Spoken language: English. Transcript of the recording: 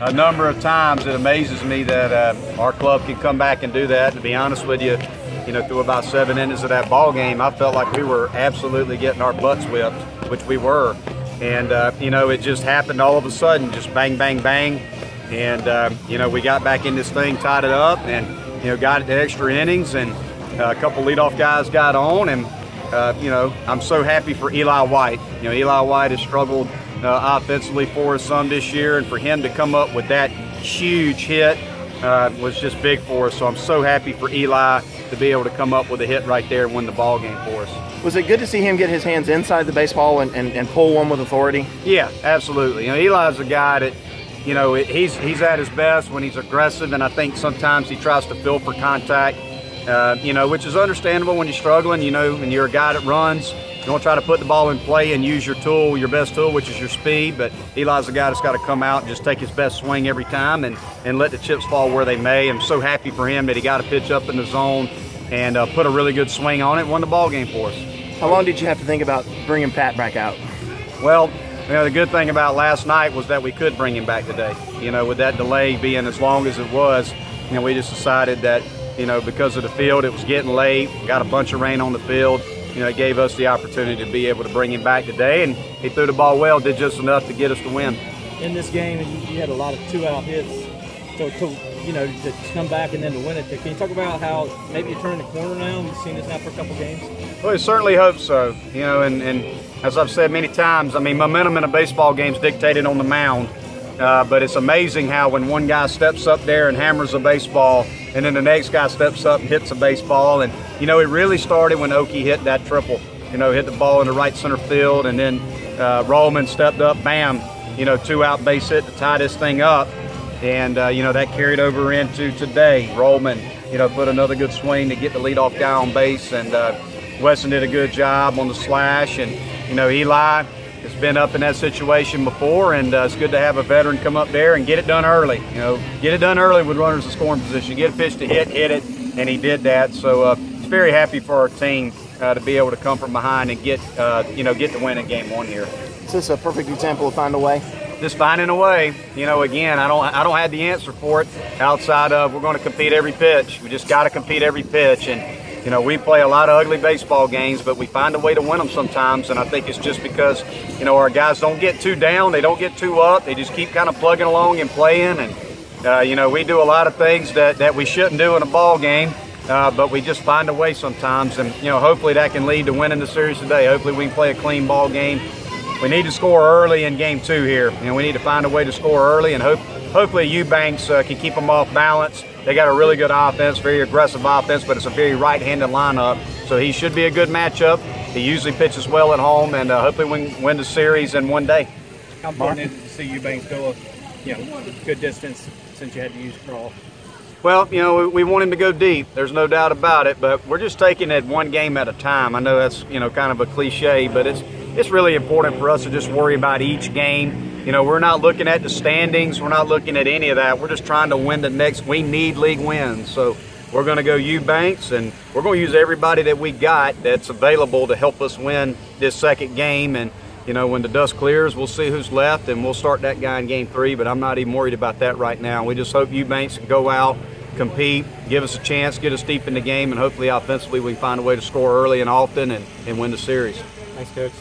a number of times. It amazes me that uh, our club can come back and do that. To be honest with you, you know, through about seven innings of that ball game, I felt like we were absolutely getting our butts whipped, which we were. And, uh, you know, it just happened all of a sudden, just bang, bang, bang. And, uh, you know, we got back in this thing, tied it up, and, you know, got it to extra innings, and uh, a couple leadoff guys got on. And, uh, you know, I'm so happy for Eli White. You know, Eli White has struggled uh, offensively for us some this year, and for him to come up with that huge hit uh, was just big for us. So I'm so happy for Eli to be able to come up with a hit right there and win the ball game for us. Was it good to see him get his hands inside the baseball and, and, and pull one with authority? Yeah, absolutely. You know, Eli's a guy that, you know, he's he's at his best when he's aggressive, and I think sometimes he tries to fill for contact. Uh, you know, which is understandable when you're struggling. You know, and you're a guy that runs. You want to try to put the ball in play and use your tool, your best tool, which is your speed. But Eli's a guy that's got to come out and just take his best swing every time and, and let the chips fall where they may. I'm so happy for him that he got a pitch up in the zone and uh, put a really good swing on it won the ball game for us. How long did you have to think about bringing Pat back out? Well, you know, the good thing about last night was that we could bring him back today. You know, with that delay being as long as it was, you know, we just decided that, you know, because of the field, it was getting late, got a bunch of rain on the field, you know, it gave us the opportunity to be able to bring him back today, and he threw the ball well, did just enough to get us to win. In this game, you had a lot of two-out hits, so to, you know, to come back and then to win it. Can you talk about how maybe you're turning the corner now? You've seen this now for a couple games. Well, I certainly hope so. You know, and, and as I've said many times, I mean, momentum in a baseball game is dictated on the mound. Uh, but it's amazing how when one guy steps up there and hammers a baseball, and then the next guy steps up and hits a baseball, and you know it really started when Okey hit that triple. You know, hit the ball in the right center field, and then uh, Rohlman stepped up, bam, you know, two out base hit to tie this thing up, and uh, you know that carried over into today. Rohlman, you know, put another good swing to get the leadoff guy on base, and uh, Weston did a good job on the slash, and you know Eli been up in that situation before, and uh, it's good to have a veteran come up there and get it done early. You know, get it done early with runners in scoring position. Get a pitch to hit, hit it, and he did that. So, uh, it's very happy for our team uh, to be able to come from behind and get, uh, you know, get the win in game one here. Is this a perfect example of find a way? Just finding a way. You know, again, I don't, I don't have the answer for it outside of we're going to compete every pitch. We just got to compete every pitch, and you know, we play a lot of ugly baseball games, but we find a way to win them sometimes. And I think it's just because, you know, our guys don't get too down, they don't get too up, they just keep kind of plugging along and playing. And, uh, you know, we do a lot of things that, that we shouldn't do in a ball game. Uh, but we just find a way sometimes, and you know, hopefully that can lead to winning the series today. Hopefully we can play a clean ball game. We need to score early in game two here, and we need to find a way to score early, and hope, hopefully Eubanks uh, can keep them off balance they got a really good offense, very aggressive offense, but it's a very right-handed lineup. So he should be a good matchup. He usually pitches well at home, and uh, hopefully win, win the series in one day. How important is it to see Eubanks go a you know, good distance since you had to use Krall? Well, you know, we want him to go deep. There's no doubt about it, but we're just taking it one game at a time. I know that's, you know, kind of a cliche, but it's it's really important for us to just worry about each game. You know, we're not looking at the standings. We're not looking at any of that. We're just trying to win the next. We need league wins. So we're going to go Eubanks, and we're going to use everybody that we got that's available to help us win this second game. And, you know, when the dust clears, we'll see who's left, and we'll start that guy in game three. But I'm not even worried about that right now. We just hope Eubanks can go out, compete, give us a chance, get us deep in the game, and hopefully offensively we find a way to score early and often and, and win the series. Thanks, Coach.